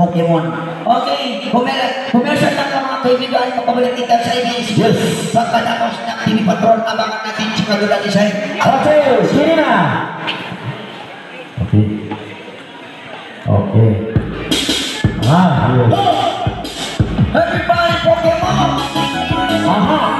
Pokemon. Okay, kumersyal lang ang mga kaibigan, kapabalik kita sa ABS. Yes. Pagkatapos ng TV Patrol, abangan natin si Kagulan Design. Oke, sini nah. Oke. Oke. Ah, iya. Everybody Pokemon! Aha.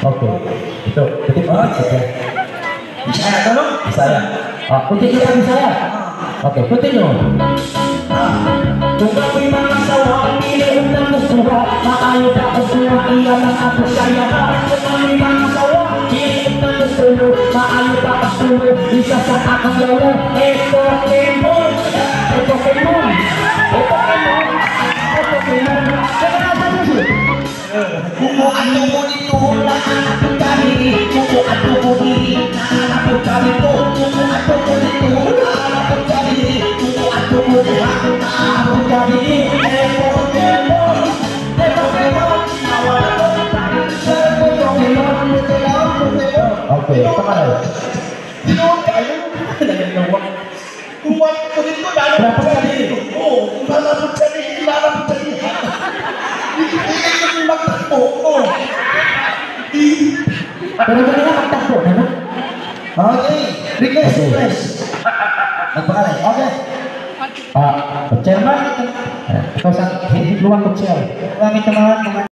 ketik banget sih ya. Bisa ya, tolong? Bisa ya. Ah, ketik kita bisa ya. Oke, ketik dong. Kung ako'y mga sawa, piliin ng gustuha Maayo ka gustuha, iyan ang ako kaya Kung ako'y mga sawa, piliin ng gustuha Maayo ka gustuha, isa sa akong lolo Eh, Pokemon! Eh, Kumu atu mo dito, lahat kami. Kumu atu mo dito, lahat kami po. Kumu atu mo dito, lahat kami. Kumu atu mo dito, lahat kami. Eh, Pokemon! Eh, Pokemon! Nawala ko tayo sa Pokemon. Ito lang, Pokemon. Oke, itu mana ya? Tinoon kayo. Kumuha ko dito, lalapot kami. Oo, kung lalapot kami, lalapot kami. Hindi ko yung magtakbo. Oo. Pero kanina magtakbo, ano? Okay, request, request. Magpakalay, okay. Ah, chairman, eh, ikaw sa hindi luwang ko chair. Maraming teman,